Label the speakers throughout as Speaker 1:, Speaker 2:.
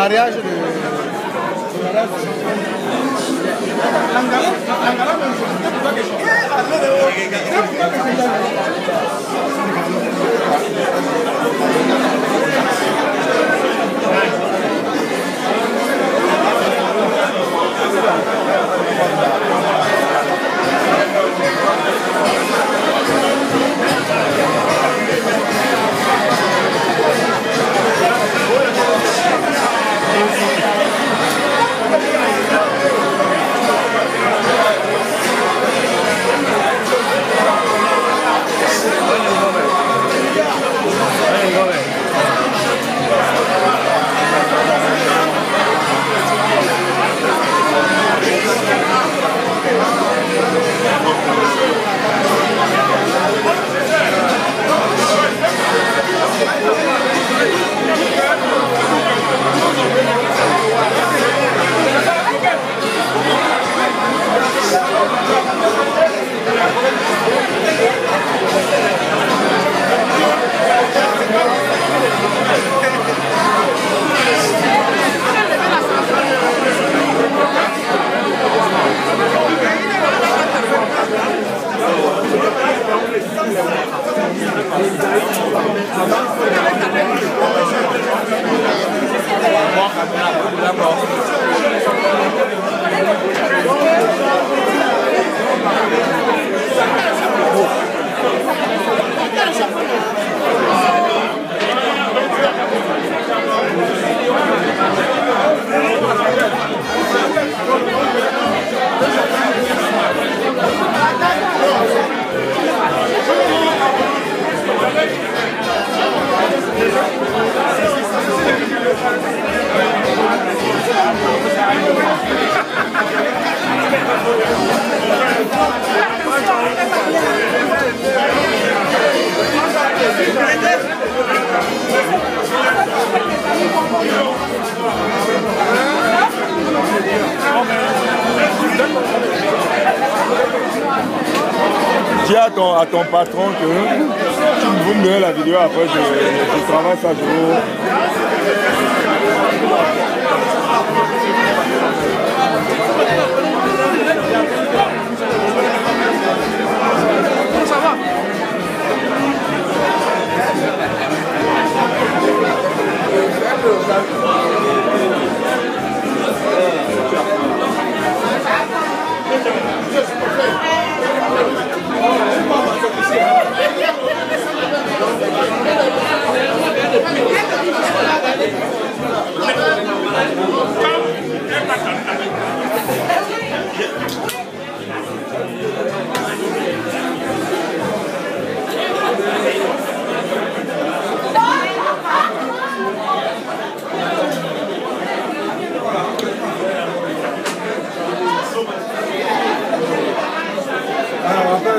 Speaker 1: mariage de. Thank you. à ton, patron que vous me donnez la vidéo, après je, travaille ça je Ça va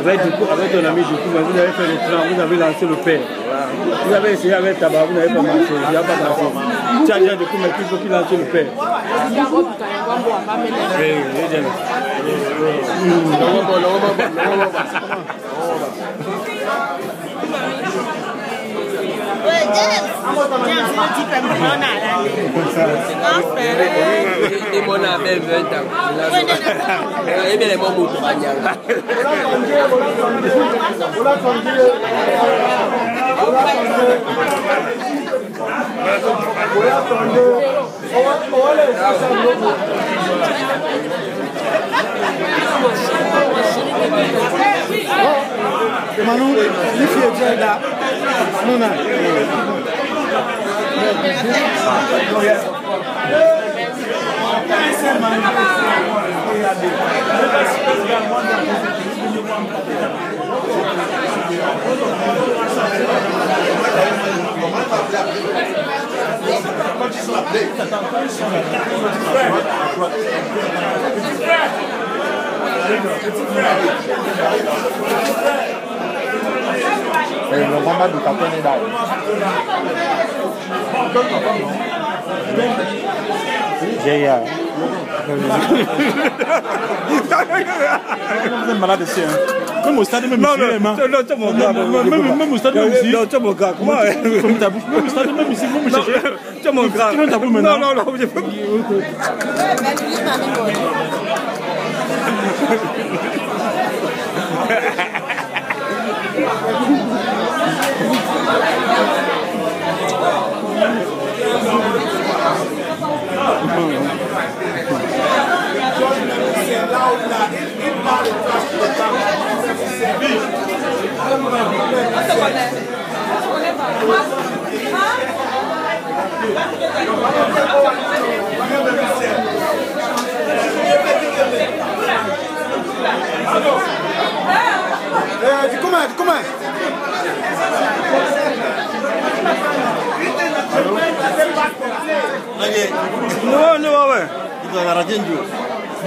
Speaker 1: Avec, du coup, avec ton ami du vous avez fait le plan, vous avez lancé le père. Vous avez essayé avec tabac, vous n'avez pas marché, il n'y a pas marché. Tu as du coup, mais il faut le père. Oui, e mɔna bɛ fɛn ta e bɛ mɔ mun tɔgɔ ɲa la. Hey, no, Mama, do Capone, that. JR. Vous êtes malade ici. Hein. Même au stade, même non, ici. Non, non, non, mon gars. Même, même au stade, même ici. Non, tu mon gars. Comment Comme ta bouche. Même au stade, même ici. Vous me cherchez. Tu mon gars. Tu ta bouche maintenant. Non, non, non. Je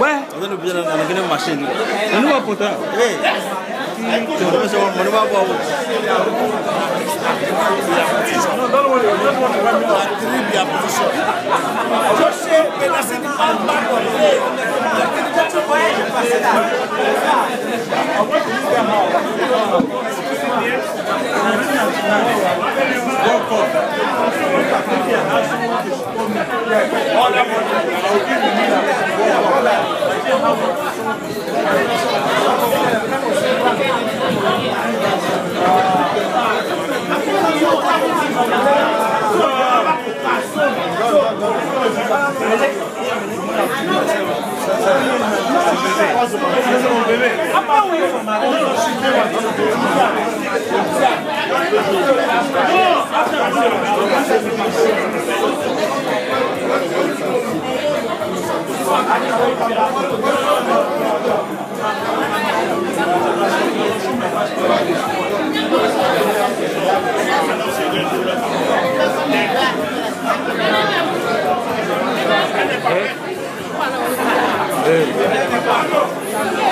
Speaker 1: Bɛ. Olu bɛ na na kɛnɛ masin. Olu b'a fɔ tan. sí ìjọsọ mọ̀nìbàbọ̀ o. Just say, when I said, I'm back on the day, I'm going to go 네. 네.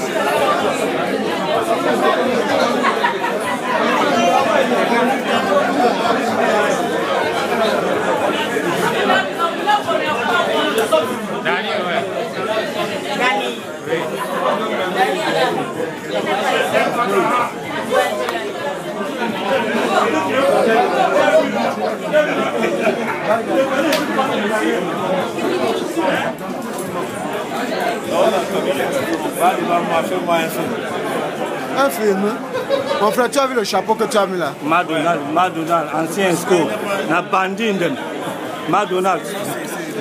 Speaker 1: Un film. Mon frère, tu as vu le chapeau que tu as mis là Madonald, Madonald, ancien school. Na bandinde. Madonald.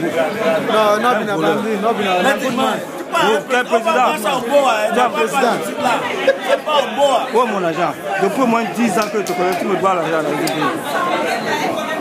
Speaker 1: Non, non, bien bandine, non, bien bandine. Quel président Quel président Oh mon agent, depuis moins de 10 ans que tu connais, tu me dois l'argent.